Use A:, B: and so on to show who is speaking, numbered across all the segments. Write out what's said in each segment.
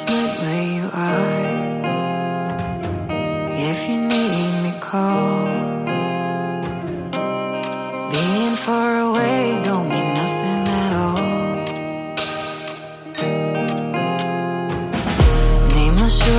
A: it's not where you are. If you need me, call. Being far away don't mean nothing at all. Nameless, you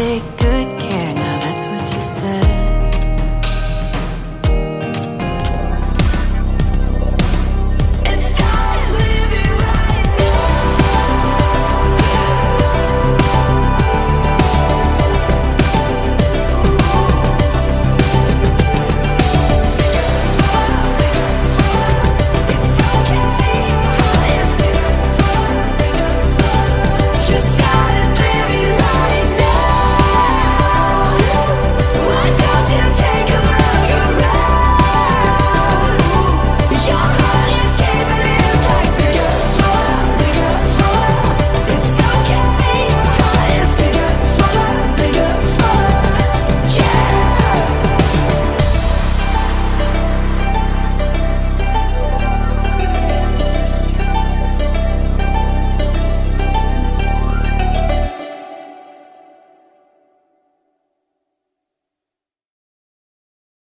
A: take good